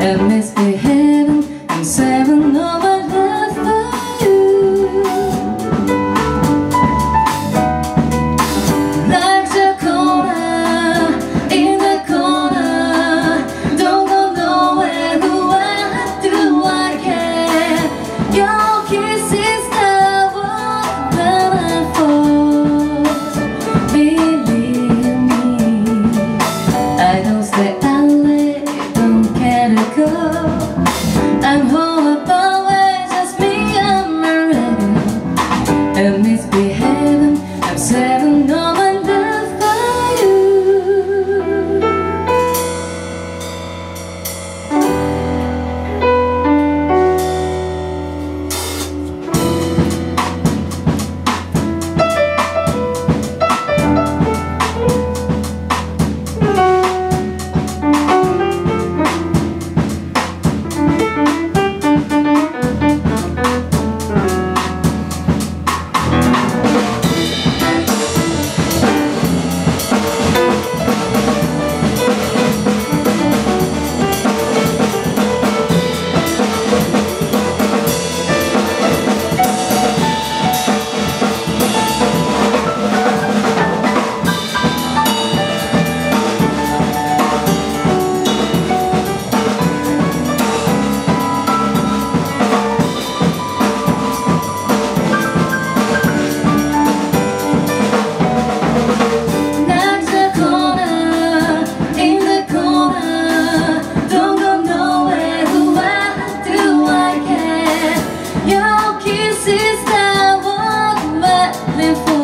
of I'm misbehaving just me and been